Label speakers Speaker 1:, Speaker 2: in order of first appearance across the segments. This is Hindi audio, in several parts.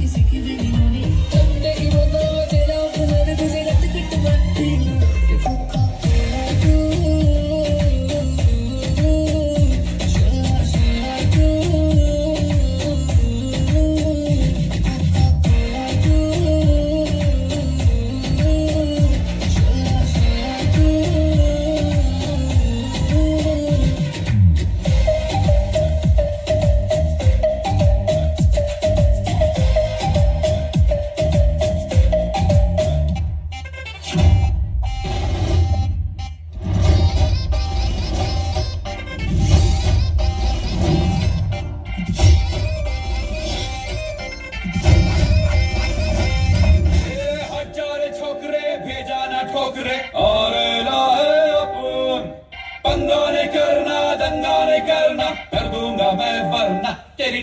Speaker 1: किसी की भी
Speaker 2: ठोकरे। और पंगा नहीं करना दंगा नहीं करना कर दूँगा मैं वरना। तेरी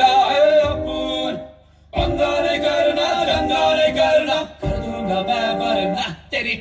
Speaker 2: baba baba teri